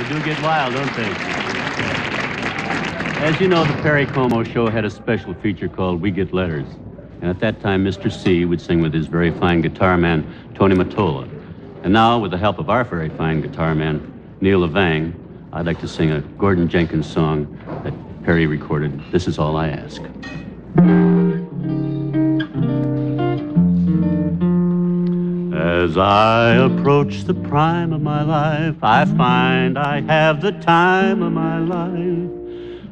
They do get wild, don't they? As you know, the Perry Como show had a special feature called We Get Letters. And at that time, Mr. C would sing with his very fine guitar man, Tony Mottola. And now, with the help of our very fine guitar man, Neil LeVang, I'd like to sing a Gordon Jenkins song that Perry recorded. This is all I ask. As I approach the prime of my life, I find I have the time of my life,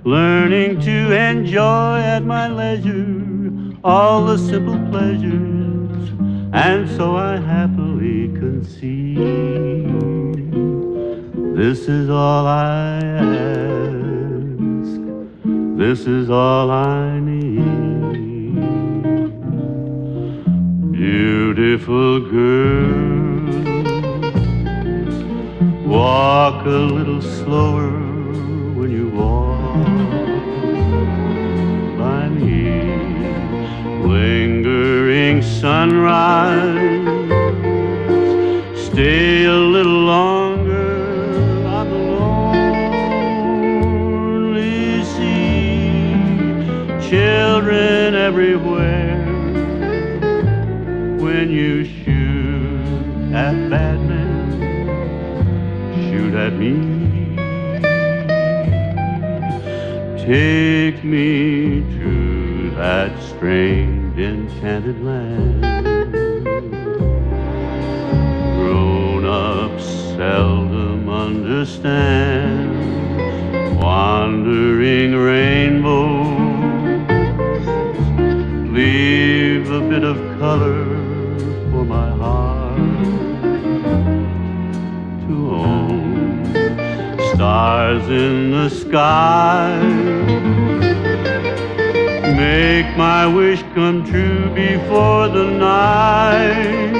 learning to enjoy at my leisure all the simple pleasures, and so I happily concede. This is all I ask, this is all I need. Beautiful girl, walk a little slower when you walk by me. Lingering sunrise, stay a little longer on the lonely sea. Children everywhere when you shoot at bad men, shoot at me. Take me to that strange enchanted land. Grown ups seldom understand wandering rainbows leave a bit of color Stars in the sky make my wish come true before the night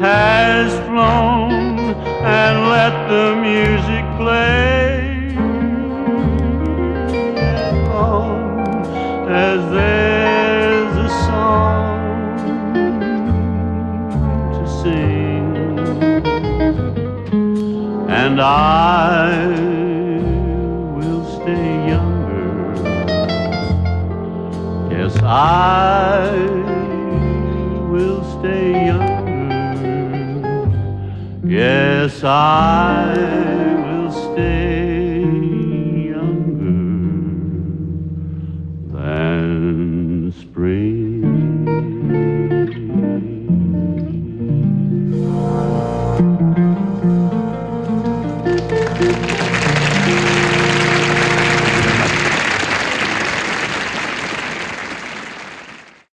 has flown and let the music play. Oh, as long and I will stay younger. Yes, I will stay younger. Yes, I